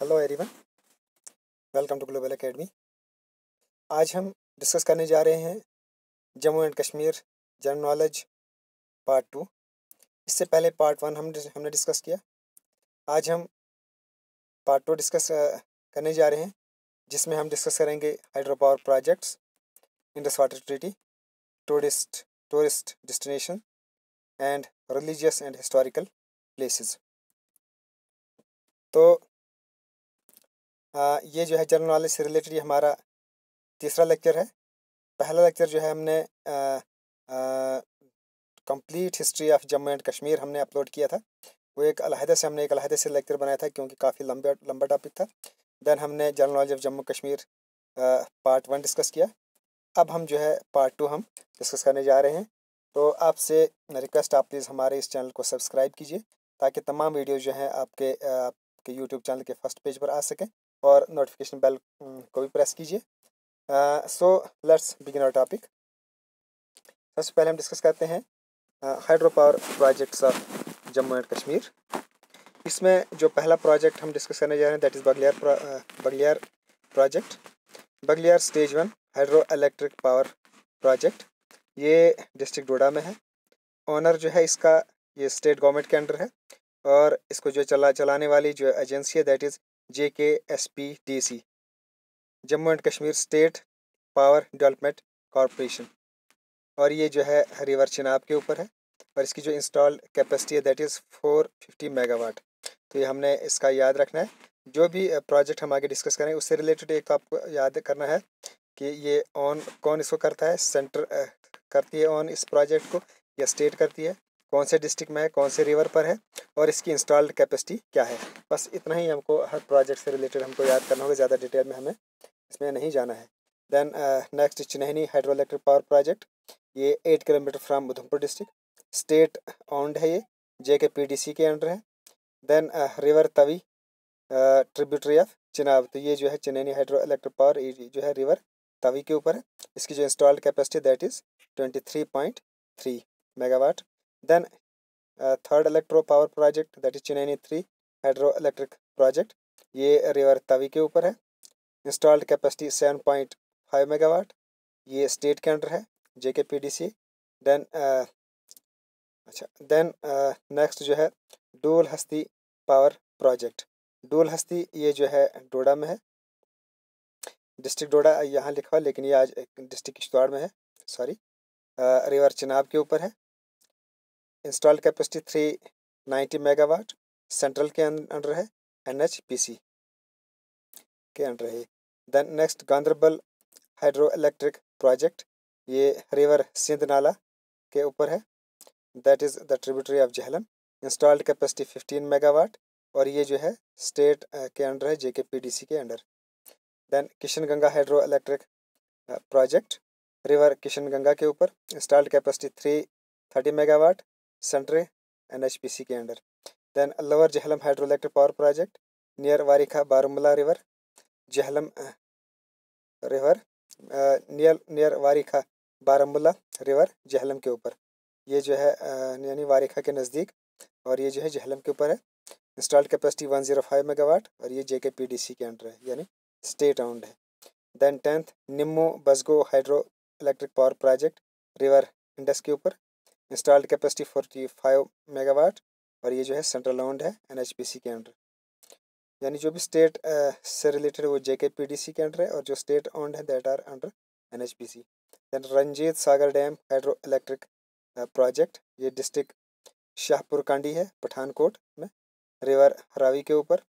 Hello everyone welcome to global academy आज हम discuss करने जा रहे हैं Jammu and Kashmir general knowledge part two इससे पहले पार्ट वन हम हमने डिस्कस किया। आज हम पार्ट टू डिस्कस करने जा रहे हैं, जिसमें हम डिस्कस करेंगे hydro power projects Indus water treaty tourist tourist destination and religious and historical places तो ये जो है जनरल नॉलेज से रिलेटेड ये हमारा तीसरा लेक्चर है। पहला लेक्चर जो है हमने complete history of Jammu and Kashmir हमने अपलोड किया था। वो एक अलहदे से हमने एक अलहदे से लेक्चर बनाया था क्योंकि काफ़ी लंबा लंबा टॉपिक था। देन हमने general knowledge of Jammu Kashmir part one discuss किया। अब हम जो है पार्ट टू हम डिस्कस करने जा रहे हैं। तो आपसे रिक्वेस्ट आप प्लीज़ हमारे इस चैनल को सब्सक्राइब कीजिए ताकि तमाम वीडियो जो हैं आपके आपके यूट्यूब चैनल के फ़र्स्ट पेज पर आ सकें। और नोटिफिकेशन बेल को भी प्रेस कीजिए। So let's begin our topic सबसे पहले हम डिस्कस करते हैं hydro power projects of Jammu and Kashmir इसमें जो पहला प्रोजेक्ट हम डिस्कस करने जा रहे हैं that is Baglihar Baglihar project Baglihar stage one hydro electric power project ये डिस्ट्रिक्ट डोडा में है। ऑनर जो है, इसका ये स्टेट गवर्नमेंट के अंडर है। और इसको जो चला, चलाने वाली जो एजेंसी है that is J K S P D C Jammu and Kashmir state power development corporation. और ये जो है रिवर चिनाब के ऊपर है, और इसकी जो इंस्टॉल कैपेसिटी है that is four fifty megawatt तो ये हमने इसका याद रखना है। जो भी प्रोजेक्ट हम आगे डिस्कस करें, उससे रिलेटेड एक आपको याद करना है कि ये ऑन कौन इसको करता है? सेंटर करती है ऑन इस प्रोजेक्ट को, या स्टेट करती है? कौन से डिस्ट्रिक्ट में है, कौन से रिवर पर है और इसकी इंस्टॉल्ड कैपेसिटी क्या है। बस इतना ही हमको, हर प्रोजेक्ट से रिलेटेड हमको याद करना होगा, ज़्यादा डिटेल में हमें इसमें नहीं जाना है। Then next Chenani hydro electric power project ये eight kilometre from Udhampur district state owned है ये जे के पी डी सी के अंडर है। Then river Tawi tributary of Chenab तो ये जो है चिन्हनी हाइड्रो इलेक्ट्रिक पावर जो है रिवर तवी के ऊपर है। इसकी जो installed capacity that is twenty three point three megawatt Then uh, third electro power project that is electric project ये रिवर तवी के ऊपर है। Installed capacity seven point five megawatt ये स्टेट के अंडर है J K P D C then अच्छा then next जो है डोल हस्ती पावर प्रोजेक्ट डोल हस्ती ये जो है डोडा में है। डिस्ट्रिक्ट डोडा यहाँ लिखा हुआ लेकिन ये आज डिस्ट्रिक्ट किश्तवाड़ में है। सॉरी रिवर चिनाब के ऊपर है। Installed capacity three ninety megawatt, central के अंडर है एन एच पी सी के अंडर है। Then next Ganderbal hydro electric project, ये रिवर सिंध नाला के ऊपर है। That is the tributary of Jhelum installed capacity fifteen megawatt और ये जो है स्टेट के अंडर है J K P D C के under. Then Kishanganga hydro electric project, river Kishanganga के ऊपर। Installed capacity three thirty megawatt central NHPC के under then lower Jhelum hydro electric power project near Varikha Baramulla river Jhelum river near near Varikha Baramulla river Jhelum के ऊपर. ये जो है यानी वारिखा के नज़दीक, और ये जो है जहलम के ऊपर है. Installed capacity one zero five megawatt और ये जे के पी डी सी के अंडर है, यानी स्टेट आउंड है. Then tenth Nimoo Bazgo hydro electric power project river Indus के ऊपर. Installed capacity forty five megawatt और ये जो है सेंट्रल ओन्ड है एनएचपीसी के अंडर। यानी जो भी स्टेट से रिलेटेड वो जे के के अंडर है और जो स्टेट ओन्ड है that are under N H P C Ranjit Sagar dam hydro electric project, ये डिस्ट्रिक्ट शाहपुर कांडी है, पठानकोट में, रिवर रावी के ऊपर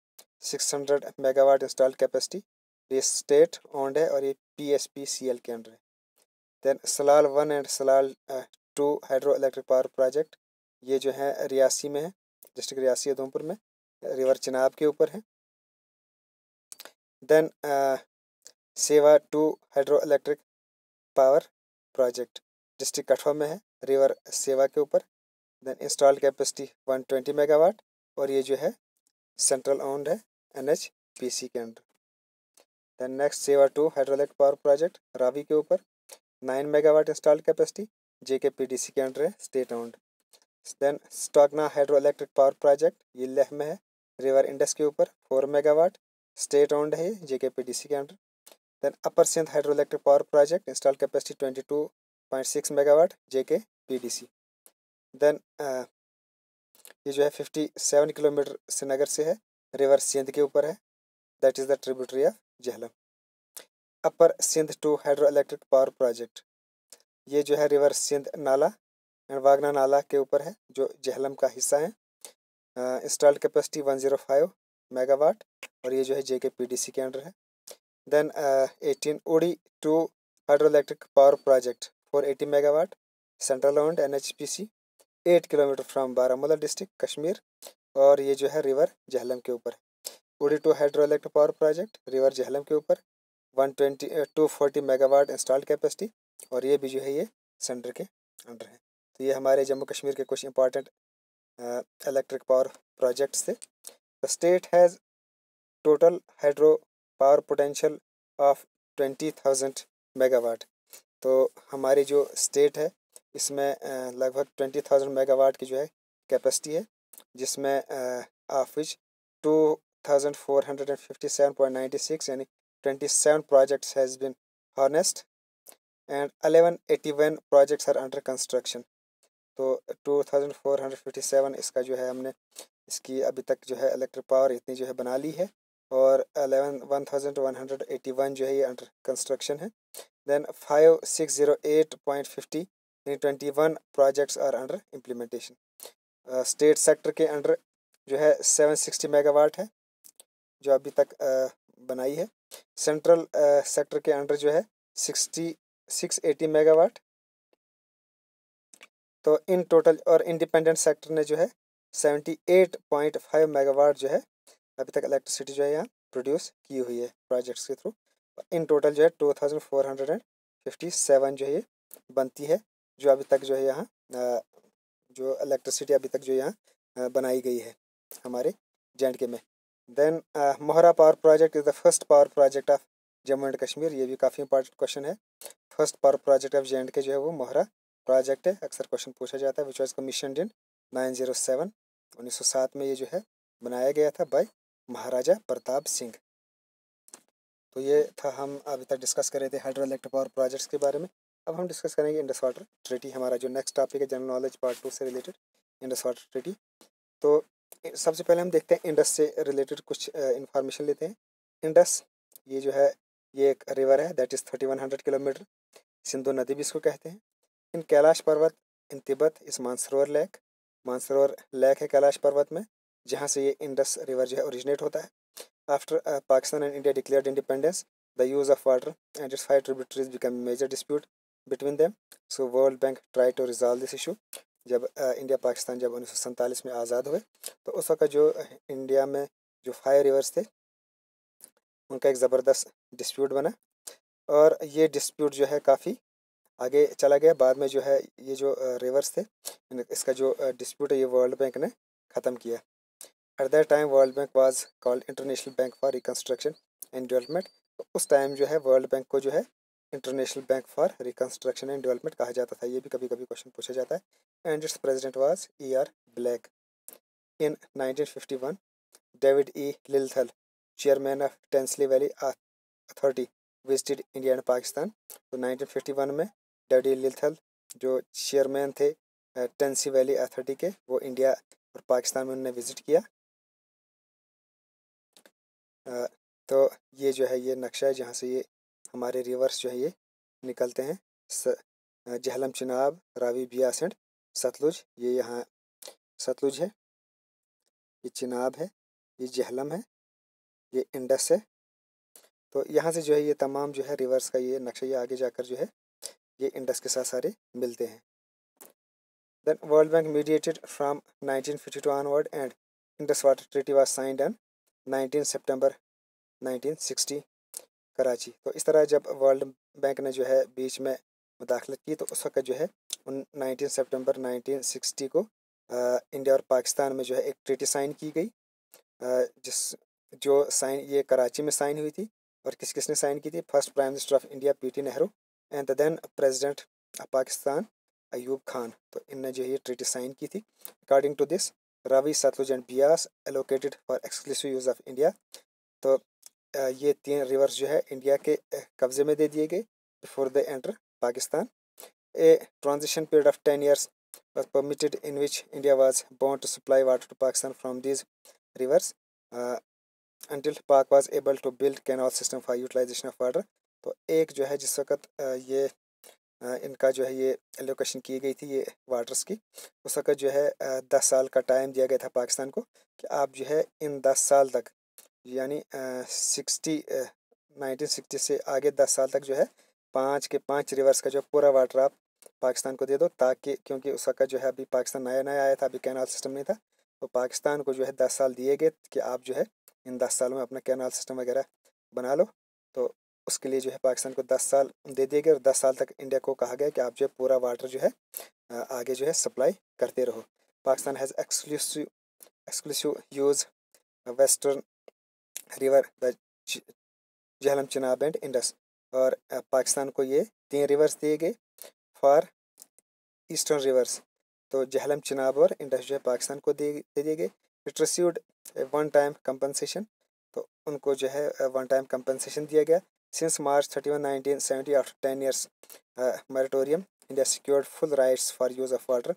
600 मेगावाट इंस्टॉल्ड कैपेसिटी, ये स्टेट ओन्ड है और ये P S P C L के अंडर है। Then Salal one and Salal two hydro electric power project, ये जो है रियासी में है, डिस्ट्रिक्ट रियासी उधमपुर में, रिवर चिनाब के ऊपर है। Then Sewa two hydro electric power project, district Kathua में है, रिवर सेवा के ऊपर। देन इंस्टॉल्ड कैपेसिटी 120 मेगावाट और ये जो है सेंट्रल ओन्ड है एन एच पी सी के under. Then next Sewa two hydro electric power project, Ravi के ऊपर, nine megawatt installed capacity J K P D C के अंडर है state owned then Stakna hydro electric power project ये लेह में है river Indus के ऊपर फोर मेगावाट स्टेट ओन्ड है J K P D C के under then upper Sindh hydro electric power project install capacity twenty two point six megawatt J K P D सी then ये जो है fifty seven kilometre Srinagar से है river Sindh के ऊपर है that is the tributary of Jhelum upper Sindh two hydro electric power project ये जो है रिवर सिंध नाला वागना नाला के ऊपर है, जो जहलम का हिस्सा है। Installed capacity one zero five megawatt और ये जो है J K P D C के अंडर है। Then eighteen Uri two hydro electric power project, for eighty megawatt, central owned N H P C, eight kilometre from Baramulla district, Kashmir और ये जो है रिवर जहलम के ऊपर Uri two hydro electric power project, river Jhelum के ऊपर, one twenty two forty megawatt installed capacity और ये भी जो है ये सेंटर के अंडर है। तो ये हमारे जम्मू कश्मीर के कुछ इंपॉर्टेंट इलेक्ट्रिक पावर प्रोजेक्ट्स थे। The state has total hydro power potential of twenty thousand megawatt तो हमारी जो स्टेट है, इसमें लगभग ट्वेंटी थाउज़ेंड मेगावाट की जो है कैपेसिटी है, जिसमें of which two thousand four hundred and fifty seven point ninety six यानी twenty seven projects has been harnessed and eleven eighty one projects are under construction तो two thousand four hundred fifty seven इसका जो है हमने इसकी अभी तक जो है इलेक्ट्रिक पावर इतनी जो है बना ली है और eleven one thousand one hundred eighty one जो है ये अंडर कंस्ट्रक्शन है। Then five six zero eight point fifty यानी twenty one projects are under implementation state sector के अंडर जो है सेवन सिक्सटी मेगावाट है जो अभी तक uh, बनाई है। सेंट्रल सेक्टर uh, के अंडर जो है सिक्सटी सिक्स एटी मेगावाट। तो इन टोटल और इंडिपेंडेंट सेक्टर ने जो है seventy eight point five megawatt जो है अभी तक इलेक्ट्रिसिटी जो है यहाँ प्रोड्यूस की हुई है प्रोजेक्ट्स के थ्रू। इन टोटल जो है two thousand four hundred and fifty seven जो है बनती है, जो अभी तक जो है यहाँ जो इलेक्ट्रिसिटी अभी तक जो यहाँ बनाई गई है हमारे जे के में। Then Mohra power project is the first power project of Jammu and Kashmir. ये भी काफ़ी इंपॉर्टेंट क्वेश्चन है। First power project of J K जो है वो मोहरा प्रोजेक्ट है। अक्सर क्वेश्चन पूछा जाता है which was commission in nine zero seven, उन्नीस सौ सात में ये जो है बनाया गया था बाई महाराजा प्रताप सिंह। तो ये था हम अभी तक डिस्कस कर रहे थे हाइड्रो इलेक्ट्रिक पावर प्रोजेक्ट्स के बारे में। अब हम डिस्कस करेंगे इंडस वाटर ट्रिटी, हमारा जो नेक्स्ट टॉपिक है जनरल नॉलेज पार्ट टू से रिलेटेड इंडस वाटर ट्रिटी। तो सबसे पहले हम देखते हैं इंडस से रिलेटेड कुछ इंफॉर्मेशन लेते हैं। इंडस ये जो है ये एक रिवर है that is thirty one hundred kilometre, Sindhu नदी भी इसको कहते हैं। इन कैलाश पर्वत, इन तिब्बत, इस मानसरोवर लेक मानसरोवर लेक है कैलाश पर्वत में, जहाँ से ये इंडस रिवर जो है ओरिजिनेट होता है। After Pakistan and India declared independence the use of water and its five tributaries become major dispute between them so world bank try to resolve this issue जब इंडिया पाकिस्तान जब उन्नीस में आज़ाद हुए तो उस वक्त जो इंडिया में जो फाइव रिवर्स थे, उनका एक ज़बरदस्त डिस्प्यूट बना। और ये डिस्प्यूट जो है काफ़ी आगे चला गया। बाद में जो है ये जो रिवर्स थे इसका जो डिस्प्यूट है, ये वर्ल्ड बैंक ने ख़त्म किया। At that time world bank was called international bank for reconstruction and development तो उस टाइम जो है वर्ल्ड बैंक को जो है international bank for reconstruction and development कहा जाता था। ये भी कभी कभी क्वेश्चन पूछा जाता है। And its president was E R black in 1951 David E Lilienthal chairman of Tennessee valley authority visited India and Pakistan. तो 1951 में डेविड लिथल जो चेयरमैन थे टेंसी वैली अथॉरिटी के, वो इंडिया और पाकिस्तान में उन्होंने विज़िट किया। तो ये जो है, ये नक्शा है, जहाँ से ये हमारे रिवर्स जो है, ये निकलते हैं। जहलम चिनाब, रावी बियास सतलुज, ये यहाँ सतलुज है, ये चिनाब है, ये जहलम है, ये इंडस है तो यहाँ से जो है ये तमाम जो है रिवर्स का ये नक्शा ये आगे जाकर जो है ये इंडस के साथ सारे मिलते हैं। Then world bank mediated from 1952 onward and Indus water treaty was signed on 19 सितंबर 1960 कराची तो इस तरह जब वर्ल्ड बैंक ने जो है बीच में मुदाखलत की तो उस वक्त जो है उन नाइनटीन सितंबर 1960 को आ, इंडिया और पाकिस्तान में जो है एक ट्रीटी साइन की गई। आ, जिस जो साइन ये कराची में साइन हुई थी। और किस किसने साइन की थी? First prime minister of India P T Nehru and then president of Pakistan Ayub Khan तो इनने जो ये ट्रीटी साइन की थी। According to this Ravi Sutlej and Beas allocated for exclusive use of India तो ये तीन रिवर्स जो है इंडिया के कब्ज़े में दे दिए गए before the enter Pakistan a transition period of ten years was permitted in which India was bound to supply water to Pakistan from these uh, until Pak was able to build canal system for utilization of water तो एक जो है जिस वक्त ये इनका जो है ये लोकेशन की गई थी ये वाटर्स की, उस वक्त जो है दस साल का टाइम दिया गया था पाकिस्तान को कि आप जो है इन दस साल तक, यानी सिक्सटी नाइनटीन सिक्सटी से आगे दस साल तक जो है पाँच के पाँच रिवर्स का जो पूरा वाटर आप पाकिस्तान को दे दो ताकि, क्योंकि उस वक्त जो है अभी पाकिस्तान नया नया आया था, अभी कैनाल सिस्टम नहीं था तो पाकिस्तान को जो है दस साल दिए गए कि आप जो है इन दस सालों में अपना कैनाल सिस्टम वगैरह बना लो? तो उसके लिए जो है पाकिस्तान को दस साल दे दिए गए और दस साल तक इंडिया को कहा गया कि आप जो है पूरा वाटर जो है आगे जो है सप्लाई करते रहो। Pakistan has exclusive exclusive use western river Jhelum Chenab and Indus और पाकिस्तान को ये तीन रिवर्स दिए गए फॉर ईस्टर्न रिवर्स तो जहलम चिनाब और इंडस जो है पाकिस्तान को दे दे दिए गए। It received one time compensation तो उनको जो है वन टाइम कंपनसेशन दिया गया। Since March thirty one nineteen seventy after ten years moratorium India secured full rights for use of water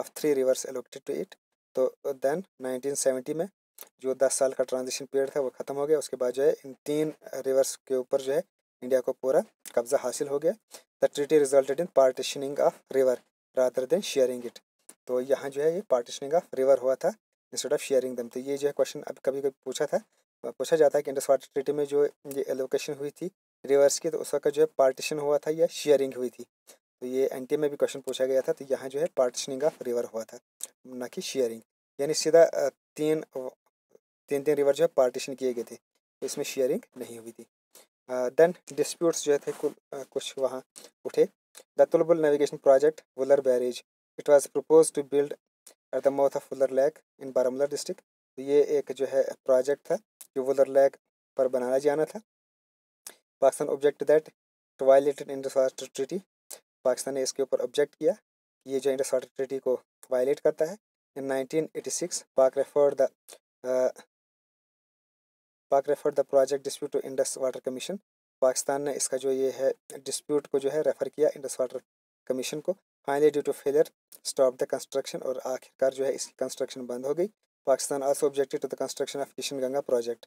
of three rivers allocated to it तो then nineteen seventy में जो दस साल का ट्रांजिशन पीरियड था, वो ख़त्म हो गया। उसके बाद जो है, इन तीन रिवर्स के ऊपर जो है इंडिया को पूरा कब्जा हासिल हो गया। The treaty resulted in partitioning of river rather than sharing it तो यहाँ जो है, ये पार्टीशनिंग ऑफ़ रिवर हुआ था। इंस्टेड ऑफ़ शेयरिंग दम तो ये जो है क्वेश्चन अब कभी कभी पूछा था। पूछा जाता है कि इंडस वाटर ट्रीटी में जो ये एलोकेशन हुई थी रिवर्स की तो उस वक्त जो है पार्टीशन हुआ था या शेयरिंग हुई थी। तो ये एन में भी क्वेश्चन पूछा गया था तो यहाँ जो है पार्टीशनिंग ऑफ़ रिवर हुआ था, ना कि शेयरिंग यानी सीधा तीन तीन तीन रिवर जो है पार्टीशन किए गए थे तो इसमें शेयरिंग नहीं हुई थी। देन डिस्प्यूट्स जो थे कुछ वहाँ उठे। The Tulbul navigation project Wular barrage it was propose to build at the mouth of Wular lake in Baramulla district तो ये एक जो है प्रोजेक्ट था, जो वुलर लेक पर बनाया जाना था। Pakistan object that violated Indus water treaty Pakistan ने इसके ऊपर ऑब्जेक्ट किया ये जो इंडस वाटर ट्रीटी को वायलेट करता है। In 1986 Pak referred the Pak refer the project dispute to Indus water commission Pakistan ने इसका जो ये है डिस्प्यूट को जो है रेफ़र किया इंडस वाटर कमीशन को। Finally due to failure stop the construction और आखिरकार जो है इसकी कंस्ट्रक्शन बंद हो गई। Pakistan also objected to the construction of Kishan Ganga project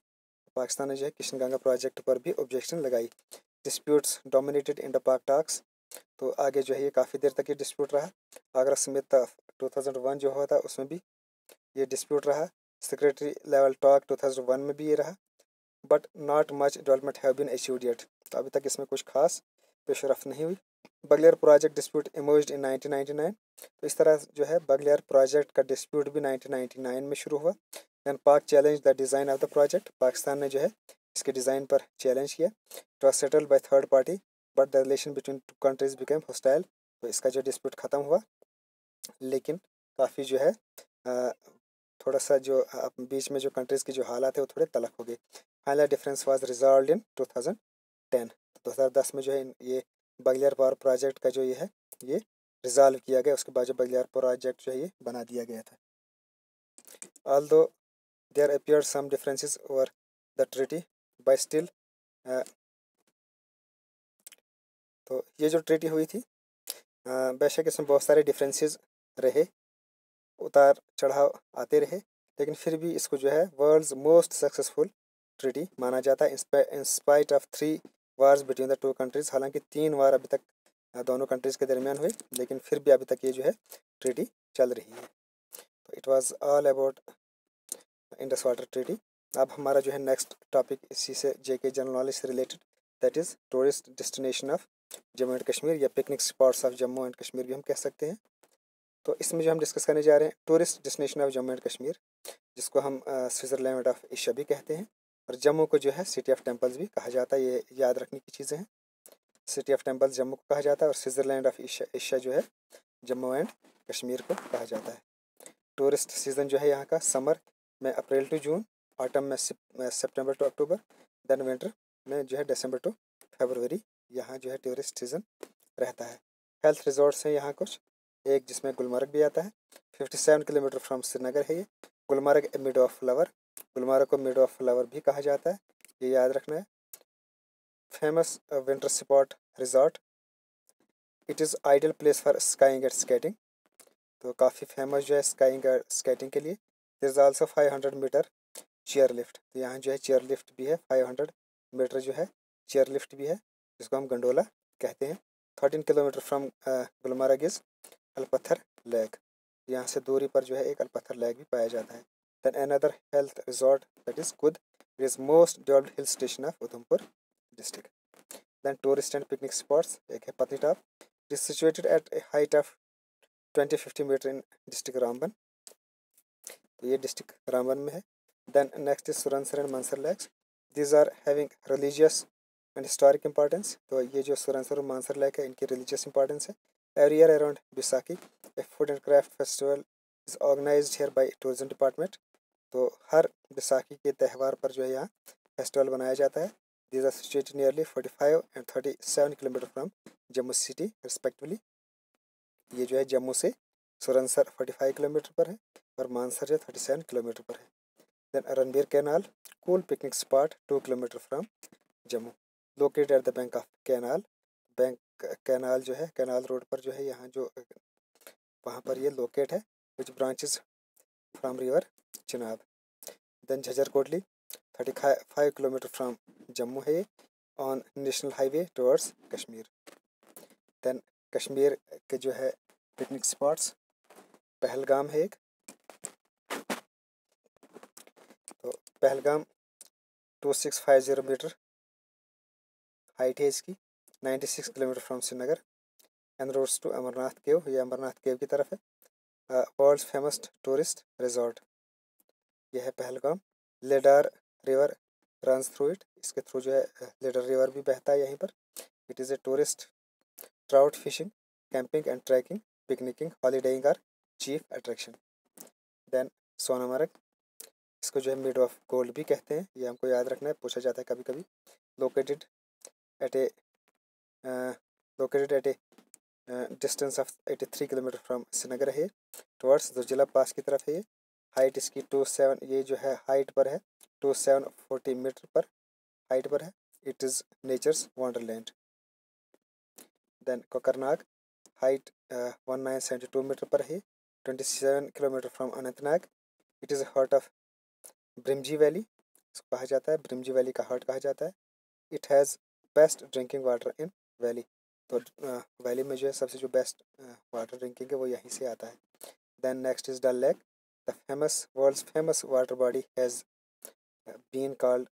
Pakistan ने जो है किशन गंगा प्रोजेक्ट पर भी ऑब्जेक्शन लगाई। Disputes dominated in the Pak talks तो आगे जो है ये काफ़ी देर तक ये डिस्प्यूट रहा। आगरा समेत टू थाउज़ेंड वन जो हुआ था उसमें भी ये डिस्प्यूट रहा। Secretary level talk two thousand one में भी ये रहा। But not much development have been achieved yet तो अभी तक इसमें कुछ खास पेशरफ नहीं हुई। Baglihar project dispute emerge in 1999 तो इस तरह जो है बगलियर प्रोजेक्ट का डिस्प्यूट भी 1999 में शुरू हुआ। Then Pak challenge the design of the project Pakistan ने जो है इसके डिज़ाइन पर चैलेंज किया। It was settled by third party but the relation between two countries became hostile तो इसका जो डिस्प्यूट ख़त्म हुआ। लेकिन काफ़ी जो है थोड़ा सा जो बीच में जो कंट्रीज़ की जो हालात है, वो थोड़े तलख हो गए। Final difference was resolve in 2010 2010 में जो है ये बगलियर पावर प्रोजेक्ट का जो ये है, ये रिजॉल्व किया गया, उसके बाद जो बगलियर प्रोजेक्ट जो है ये बना दिया गया था। Although there appear some differences over the treaty by still तो ये जो ट्रिटी हुई थी बेशक इसमें बहुत सारे डिफरेंसेस रहे, उतार चढ़ाव आते रहे, लेकिन फिर भी इसको जो है वर्ल्ड्स मोस्ट सक्सेसफुल ट्रिटी माना जाता है in spite of three wars between the two countries हालाँकि तीन वार अभी तक दोनों कंट्रीज़ के दरमियान हुई लेकिन फिर भी अभी तक ये जो है ट्रीटी चल रही है। तो it was all about Indus water treaty अब हमारा जो है नेक्स्ट टॉपिक इसी से जे के जनरल नॉलेज से related that is tourist destination of Jammu and Kashmir या picnic spots of Jammu and Kashmir भी हम कह सकते हैं। तो इसमें जो हम डिस्कस करने जा रहे हैं tourist destination of Jammu and Kashmir जिसको हम स्विट्ज़रलैंड ऑफ़ एशिया भी कहते हैं। और जम्मू को जो है सिटी ऑफ़ टेम्पल्स भी कहा जाता है, ये याद रखने की चीज़ें हैं। सिटी ऑफ़ टेम्पल्स जम्मू को कहा जाता है और स्विट्ज़रलैंड ऑफ़ एशिया एशिया जो है, जम्मू एंड कश्मीर को कहा जाता है। टूरिस्ट सीज़न जो है यहाँ का समर में अप्रैल टू जून ऑटम में सितंबर टू अक्टूबर देन विंटर में जो है दिसंबर टू फरवरी यहाँ जो है टूरिस्ट सीज़न रहता है। हेल्थ रिजॉर्ट्स हैं यहाँ कुछ, एक जिसमें गुलमर्ग भी आता है fifty seven kilometre from Srinagar है ये। Gulmarg mid of flower Gulmarg को मिड ऑफ़ फ्लावर भी कहा जाता है, ये याद रखना है। Famous winter spot resort it is ideal place for skiing and skating तो काफ़ी फ़ेमस जो है स्काइंग स्केटिंग के लिए। This is also 500 metre chair lift तो यहाँ जो है चेयर लिफ्ट भी है 500 मीटर जो है चेयर लिफ्ट भी है, जिसको हम गंडोला कहते हैं। Thirteen kilometre from Gulmarg is Alpather lake यहाँ से दूरी पर जो है एक अलपत्थर लेक भी पाया जाता है। Then another health resort that is Kud it is most developed hill station of Udhampur district then tourist and picnic spots एक है Patnitop is situated at a height of twenty fifty metre in district Ramban तो ये district Ramban में है. Then next is Surinsar and Mansar lakes these are having religious and historic importance तो ये जो सुरनसर और मानसर लेक है, इनकी रिलीजियस इंपॉर्टेंस है. Every year around Baisakhi a food and craft festival is organise here by tourism department तो हर बैसाखी के त्यौहार पर जो है यहाँ फेस्टिवल बनाया जाता है। These are situated nearly forty five and thirty seven kilometre from Jammu city respectively ये जो है जम्मू से सुरनसर फोर्टी फाइव किलोमीटर पर है और मानसर जो थर्टी सेवन किलोमीटर पर है। Then Ranbir canal cool picnic spot two kilometre from Jammu located at the bank of canal bank canal जो है कैनाल रोड पर जो है यहाँ जो, वहाँ पर ये लोकेट है which branches from river Chenab then Jhajjar Kotli thirty five kilometre from Jammu है on national highway towards Kashmir then Kashmir के जो है पिकनिक स्पॉट्स पहलगाम है एक। तो Pahalgam two six five zero metre height है इसकी ninety six kilometre from Srinagar and roads to Amarnath cave ये अमरनाथ केव की तरफ़ है। वर्ल्ड फ़ेमस टूरिस्ट रिजॉर्ट यह Pahalgam, Lidder river run through it. इसके थ्रू जो है, लेडर रिवर भी बहता है यहीं पर। It is a tourist trout fishing camping and trekking picnicking holidaying are chief attraction then Sonamarg इसको जो है मिड ऑफ़ गोल्ड भी कहते हैं। ये हमको याद रखना है, पूछा जाता है कभी कभी located at a located at a distance of eighty three kilometre from Srinagar है टुवर्ड्स जिला पास की तरफ़ है ये। हाइट इसकी टू सेवन, ये जो है हाइट पर है, टू सेवन फोर्टी मीटर पर हाइट पर है। It is nature's wonderland. Then Kokernag, height one nine seventy two metre पर है, twenty seven kilometre from Anantnag. It is heart of Bringi valley, इसको कहा जाता है ब्रिमजी वैली का हार्ट कहा जाता है। It has best drinking water in valley. तो वैली में जो है सबसे जो बेस्ट वाटर ड्रिंकिंग है वो यहीं से आता है। Then next is Dal lake. The famous world famous water body has been called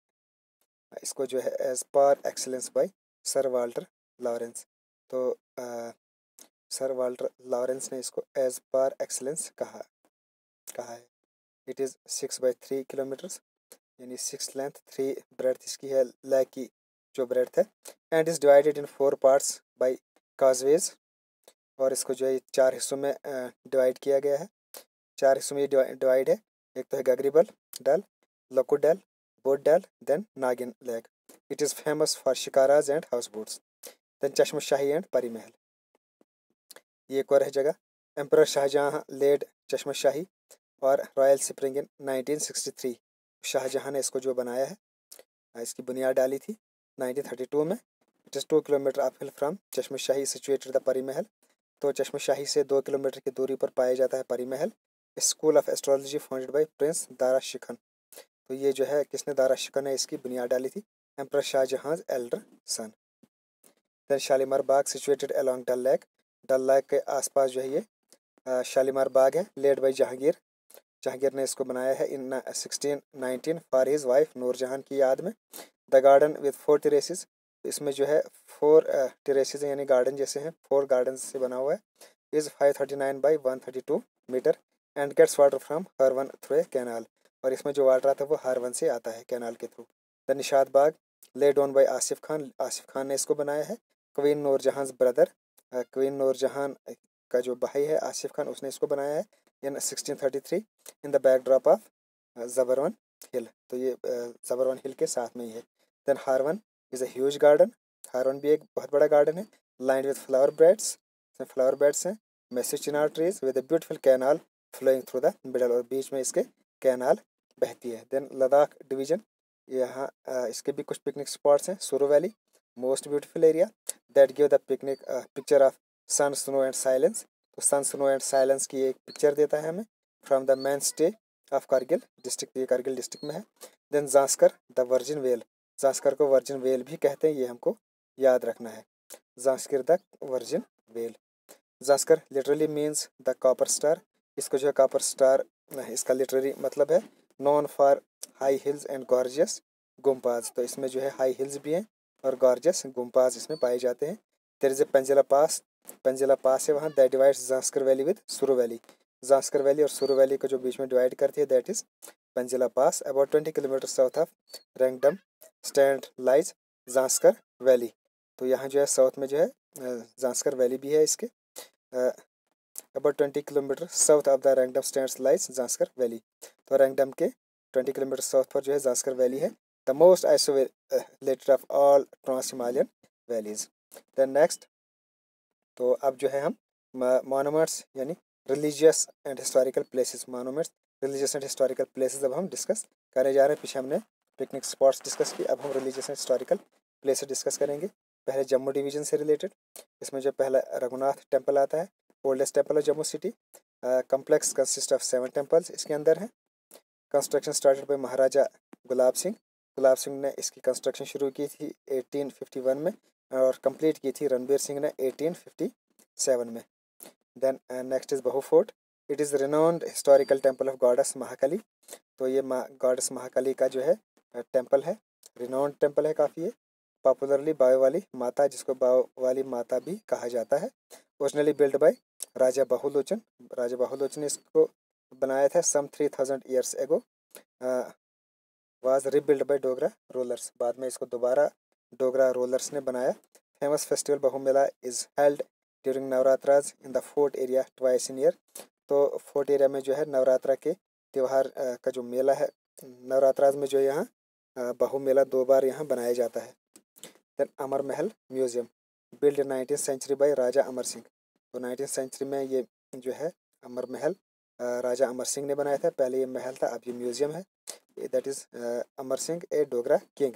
इसको जो है as par excellence by sir Walter Lawrence तो सर वाल्टर लॉरेंस ने इसको एज पार एक्सलेंस कहा कहा है it is six by three kilometres यानी सिक्स लेंथ थ्री ब्रेड इसकी है लैक की जो ब्रेड है and is divided in four parts by causeways और इसको जो है, चार हिस्सों में डिवाइड किया गया है। चार हिस्सों में डिवाइड है। एक तो है Gagribal Dal Lokut Dal boat Dal then Nagin lake it is famous for shikaras and houseboats then Chashme Shahi and Pari Mahal ये एक और है जगह। एम्पर शाहजहाँ लेड चश्म शाही और रॉयल स्प्रिंग इन 1963 शाहजहाँ ने इसको जो बनाया है इसकी बुनियाद डाली थी 1932 में। It is two kilometer up hill from Chashme Shahi situated the Pari Mahal तो चश्म शाही से दो किलोमीटर की दूरी पर पाया जाता है Pari Mahal school of astrology founded by prince Dara Shikoh तो ये जो है, किसने दारा शिखन ने इसकी बुनियाद डाली थी? Emperor Shahjahan elder son. Then Shalimar Bagh situated along Dal lake Dal lake के आसपास जो है ये शालीमार बाग है लेड बाई जहांगीर। जहांगीर ने इसको बनाया है in sixteen nineteen for his wife Noorjahan की याद में। The garden with four terraces इसमें जो है फोर टेरेसिस यानी गार्डन जैसे हैं फोर गार्डन से बना हुआ है। Is five thirty nine by one thirty two metre and gets water from Harwan through a canal और इसमें जो वाटर आता है वो हर वन से आता है कैनाल के through the Nishat Bagh laid down by Asif Khan Asif Khan ने इसको बनाया है. Queen Noorjahan brother queen Noor Jahan का जो भाई है आसिफ खान उसने इसको बनाया है in 1633 in the backdrop of Zabarwan hill तो ये जबरवन हिल के साथ में ही है. Then Harwan is a huge garden Harwan भी एक बहुत बड़ा गार्डन है. Lined with flower beds flower beds हैं. Massive chinar trees with a beautiful canal flowing through the middle और बीच में इसके कैनाल बहती है। देन लद्दाख डिवीज़न यहाँ इसके भी कुछ पिकनिक स्पॉट्स हैं। Suru valley most beautiful area that give the picnic picture of sun snow and silence तो सन स्नो एंड साइलेंस की एक पिक्चर देता है हमें from the main stay of Kargil district ये कारगिल डिस्ट्रिक्ट में है। Then Zanskar the virgin vale Zanskar को वर्जिन वेल भी कहते हैं, ये हमको याद रखना है। Zanskar the virgin vale Zanskar literally means the copper star इसको जो है कॉपर स्टार इसका लिटरली मतलब है known for high hills and gorgeous gompas तो इसमें जो है हाई हिल्स भी हैं और गॉर्जियस गुम्पाज इसमें पाए जाते हैं। तेरे से पेंजिला पास पेंजिला पास है वहाँ that divides Zanskar valley with Suru valley Zanskar valley और सुरु वैली को जो बीच में डिवाइड करती है that is Penzila pass about twenty kilometre south of Rangdum stand lies Zanskar valley तो यहाँ जो है साउथ में जो है जांसकर वैली भी है इसके। About twenty kilometre south of the Rangdum stand lies Zanskar valley तो रैंगडम के ट्वेंटी किलोमीटर साउथ पर जो है जांसकर वैली है। The most isolated of all trans Himalayan valleys then next तो अब जो है हम मोनूमेंट्स यानी religious and historical places monuments religious and historical places अब हम डिस्कस करने जा रहे हैं। पीछे हमने पिकनिक स्पॉट्स डिस्कस किए अब हम religious and historical places discuss करेंगे। पहले जम्मू डिवीज़न से रिलेटेड इसमें जो पहला रघुनाथ टेंपल आता है oldest temple of Jammu city complex consist of seven temples इसके अंदर हैं। Construction started by Maharaja Gulab Singh. Gulab Singh ने इसकी कंस्ट्रक्शन शुरू की थी 1851 में और कंप्लीट की थी रणबीर सिंह ने 1857 में। Then next is Bahu fort it is renowned historical temple of goddess Mahakali तो ये मा गॉडस महाकाली का जो है टेंपल है। रिनाउंड टेंपल है काफ़ी ये। पॉपुलरली बाव वाली माता, जिसको बाव वाली माता भी कहा जाता है। Originally build by Raja Bahulochan Raja Bahulochan ने इसको बनाया था some three thousand years ago was rebuild by Dogra rulers बाद में इसको दोबारा डोगरा रोलर्स ने बनाया. Famous festival Bahu Mela is held during Navratras in the fort area twice in year तो फोर्ट एरिया में जो है नवरात्रा के त्यौहार का जो मेला है नवरात्राज में जो यहाँ बहु मेला दो बार यहाँ बनाया जाता है. Then Amar Mahal museum build nineteen century by Raja Amar Singh तो नाइनटीन सेंचुरी में ये जो है, अमर महल राजा अमर सिंह ने बनाया था। पहले ये महल था, अब ये म्यूज़ियम है। That is Amar Singh a Dogra king.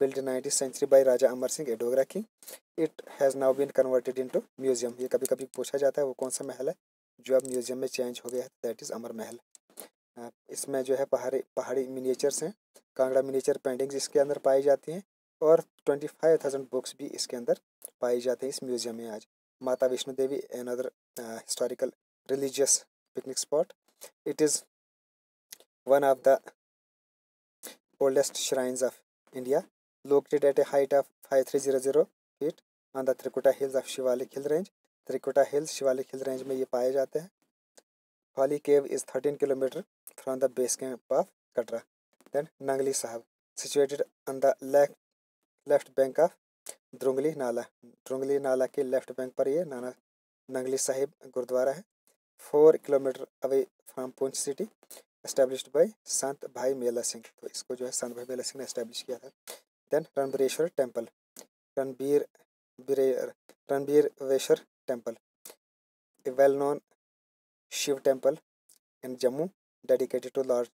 Build nineteen century by Raja Amar Singh a Dogra king. It has now been converted into museum ये कभी कभी पूछा जाता है, वो कौन सा महल है? जो अब म्यूज़ियम में चेंज हो गया है दैट इज़ अमर महल। इसमें जो है पहाड़ी पहाड़ी मिनिएचर्स हैं। कांगड़ा मिनिएचर पेंटिंग्स इसके अंदर पाई जाती हैं। और ट्वेंटी फाइव थाउज़ेंड बुक्स भी इसके अंदर पाई जाती हैं इस म्यूज़ियम में आज। Mata Vaishno Devi another historical religious picnic spot it is one of the oldest shrines of India located at a height of five three zero zero feet on the Trikuta hills of Shivalik hill range Trikuta hills Shivalik hill range में ये पाए जाते हैं। Holy cave is thirteen kilometre from the base camp of Katra then Nangli Sahib situated on the left left bank of Drungli Nala Drungli Nala के left bank पर ये नाना नंगली साहिब गुरुद्वारा है four kilometre away from Poonch city established by Sant Bhai Mela Singh तो इसको जो है संत भाई मेला सिंह ने establish किया था। Then Ranbireshwar temple Ranbir Ranbirveshwar temple a well known Shiv temple in Jammu dedicated to lord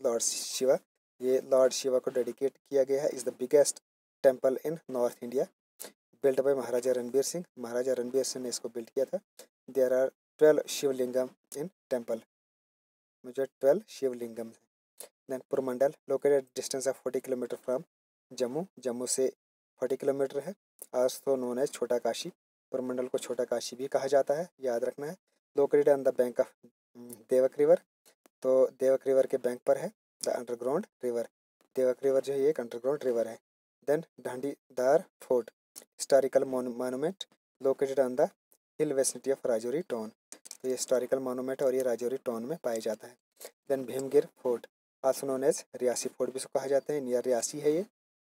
lord Shiva ये लॉर्ड शिवा को dedicate किया गया है। Is the biggest temple in north India build by Maharaja Ranbir Singh Maharaja Ranbir Singh ने इसको build किया था। There are twelve Shivlingam in temple मुझे twelve Shivlingam then Purmandal located distance of forty kilometre from Jammu Jammu से forty kilometre है। आज तो known है छोटा काशी पुरमंडल को छोटा काशी भी कहा जाता है। याद रखना है। Located on the bank of Devak river तो देवक रिवर के बैंक पर है। The underground river Devak river जो है एक अंडरग्राउंड रिवर है। Then Dar fort historical monument located on the hill vicinity of Rajouri town ये हिस्टोरिकल मोनूमेंट और ये राजौरी टाउन में पाया जाता है। Then Bhimgarh fort also known as Reasi fort भी इसको कहा जाता है। नियर रियासी है ये।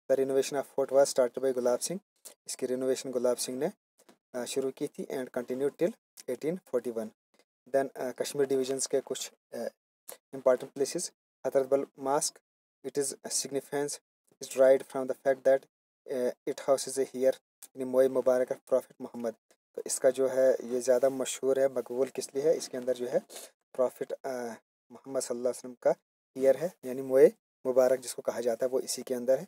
The renovation of fort was started by Gulab Singh इसकी रिनोवेशन गुलाब सिंह ने शुरू की थी and continue till 1841 then Kashmir divisions के कुछ important places. Hatharbal mosque it is significance is derived from the fact that uh, it houses a here मोई मुबारक profit Mohammad. तो इसका जो है ये ज़्यादा मशहूर है मकबूल किस लिए है? इसके अंदर जो है प्रॉफिट मोहम्मद सल्लल्लाहु वसल्लम का ईयर है यानी मोए मुबारक जिसको कहा जाता है वो इसी के अंदर है।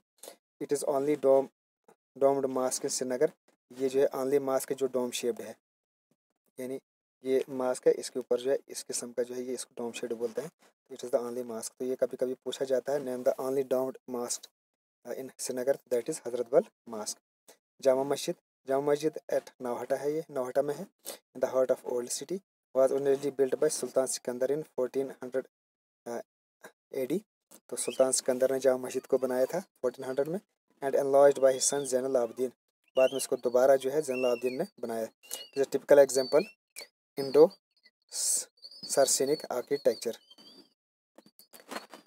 It is only dome domed mosque in Srinagar ये जो है ऑनली मास्क जो डोम शेप्ड है। यानी ये मास्क है इसके ऊपर जो है इस किस्म का जो है ये इसको डोम शेड बोलते हैं। It is the only mosque तो ये कभी कभी पूछा जाता है name the only domed mosque in Srinagar that is Hazrat Bal mosque Jama Masjid Jama Masjid eight Nauhata है ये नौहटा में है in the heart of old city was only built by Sultan Sikandar in fourteen hundred AD तो सुल्तान सिकंदर ने जामा मस्जिद को बनाया था फोर्टीन हंड्रेड में एंड एनलॉज बाई सन जैन आबदीन बाद में इसको दोबारा जो है जैन आबदीन ने बनाया। जैसे typical example Indo Saracenic architecture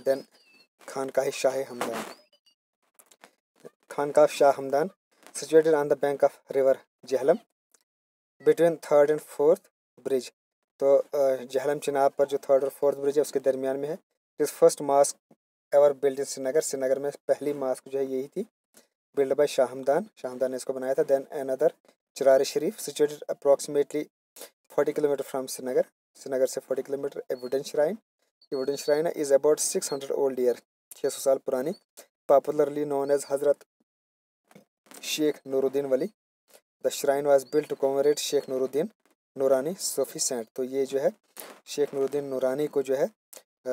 then Khanqah Shah Hamdan Khanqah Shah Hamdan situated on the bank of river Jhelum between third and fourth bridge तो जहलम चिनाब पर जो थर्ड और फोर्थ ब्रिज है, उसके दरमियान में है। Is first mosque ever build in Srinagar Srinagar में पहली मास्क जो है, यही थी। बिल्ड बाय शाहमदान शाहमदान ने इसको बनाया था। Then another Charar Sharif situated approximately forty kilometre from Srinagar Srinagar से forty kilometre a wooden shrine ये wooden shrine is about six hundred old year छः सौ साल पुरानी popularly known as Hazrat Sheikh Nooruddin Wali the shrine was built to commemorate Sheikh Nooruddin Noorani sufi saint तो ये जो है शेख नूरुद्दीन नूरानी को जो है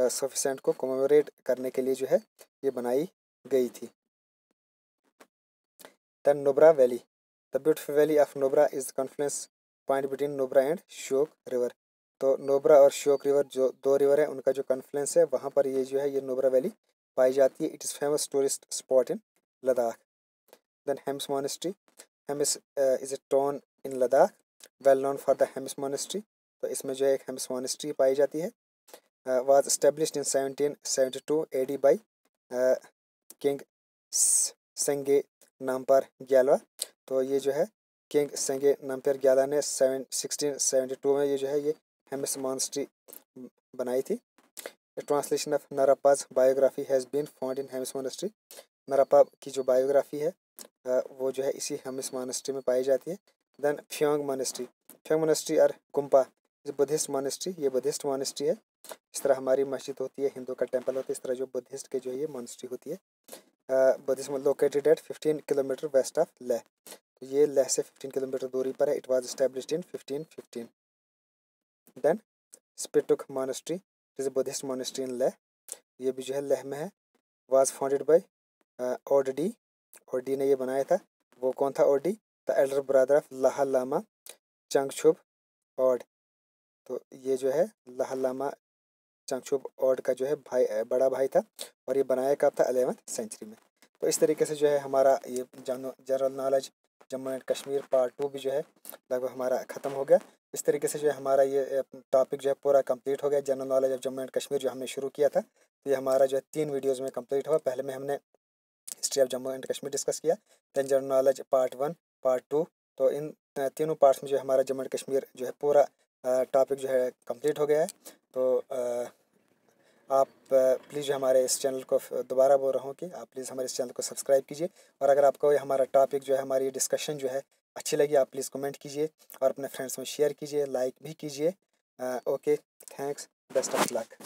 सोफी सेंट को कॉमरेट करने के लिए जो है, ये बनाई गई थी। The Nubra valley the beautiful valley of Nubra is confluence point between Nubra and Shyok river तो नोबरा और शोक रिवर जो, दो रिवर है, उनका जो कन्फ्लुएंस है, वहाँ पर ये जो है, ये नोबरा वैली पाई जाती है। It is famous tourist spot in Ladakh then Hemis monastery Hemis is a town in Ladakh well known for the Hemis monastery तो इसमें जो है एक हेम्स मोनेस्ट्री पाई जाती है। Was established in seventeen seventy two A D by king Sengge Nampar Gyalwa तो ये जो है किंग संगे नामपर ग्याला ने सेवन सिक्सटीन सेवेंटी टू में ये जो है, ये हेमिस मॉन्स्ट्री बनाई थी। Translation of Naropa's biography has been found in Hemis monastery Naropa की जो बायोग्राफी है वो जो है इसी हेमिस मॉन्स्ट्री में पाई जाती है। Then Phyang monastery Phyang monastery और गुम्पा बुद्धिस्ट मॉनेस्ट्री ये बुद्धिस्ट मॉनेस्ट्री है। इस तरह हमारी मस्जिद होती है हिंदू का टेंपल होता है, इस तरह जो बुद्धिस्ट के जो है ये मॉनेस्ट्री होती है। Buddhist located at fifteen kilometer west of Leh तो ये लेह से फिफ्टीन किलोमीटर दूरी पर है। It was establish in fifteen fifteen then Spituk monastery is Buddhist monastery in Leh ये भी जो है लेह में है। Was founded by Od Od ने ये बनाया था। वो कौन था? Od the elder brother of Lha lama Changchub Od. तो ये जो है लाहा लामा चंगछुब ओड का जो है भाई बड़ा भाई था और ये बनाया कब था? अलेवंथ सेंचुरी में। तो इस तरीके से जो है हमारा ये general knowledge Jammu and Kashmir part two भी जो है लगभग हमारा ख़त्म हो गया। इस तरीके से जो है हमारा ये टॉपिक जो है पूरा कंप्लीट हो गया। General knowledge of Jammu and Kashmir जो हमने शुरू किया था तो ये हमारा जो है तीन वीडियोज़ में कंप्लीट हुआ। पहले में हमने history of Jammu and Kashmir discuss किया। Then general knowledge part one part two तो इन तीनों पार्ट्स में जो हमारा जम्मू एंड कश्मीर जो है पूरा टॉपिक जो है कंप्लीट हो गया है। तो आप प्लीज़ जो हमारे इस चैनल को दोबारा बोल रहा हूँ कि आप प्लीज़ हमारे इस चैनल को सब्सक्राइब कीजिए और अगर आपको हमारा टॉपिक जो है, हमारी डिस्कशन जो है अच्छी लगी, आप प्लीज़ कमेंट कीजिए और अपने फ्रेंड्स में शेयर कीजिए लाइक भी कीजिए। Okay thanks best of luck